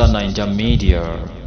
Crystal Naija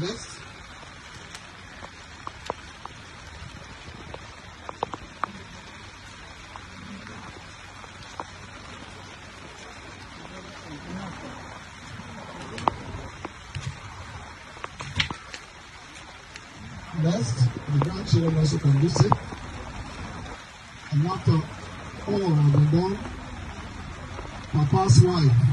Next. Next, the grandchildren also can do it. And after all have been done, Papa's wife.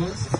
Next,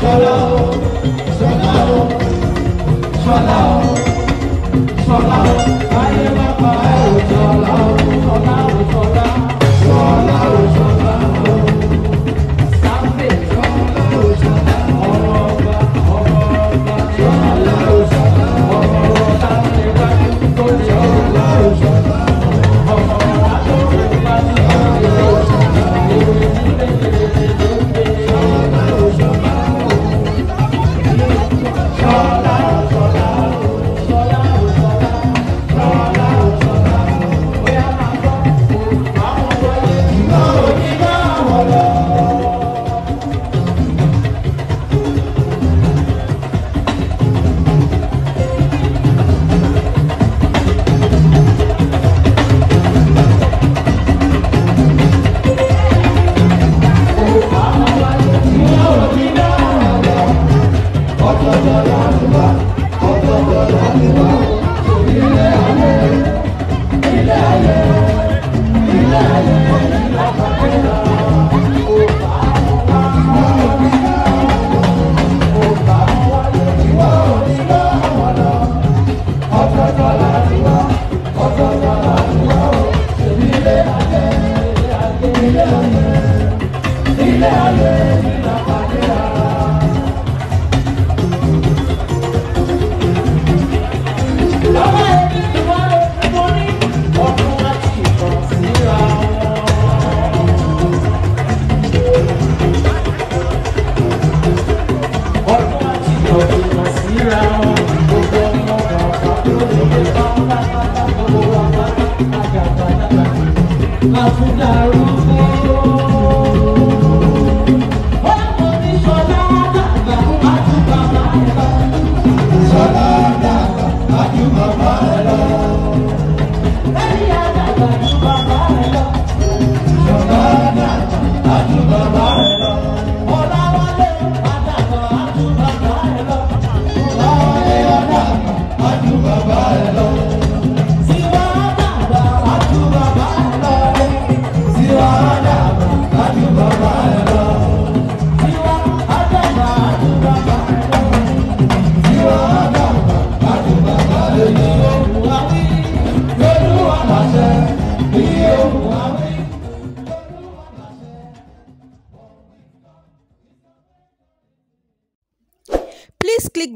Ṣọlá o, Ṣọlá o, Ṣọlá o, Ṣọlá o, ayé bàbá ẹ̀ ò Ṣọlá o.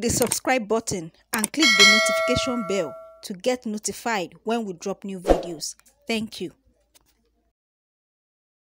the subscribe button and click the notification bell to get notified when we drop new videos. Thank you.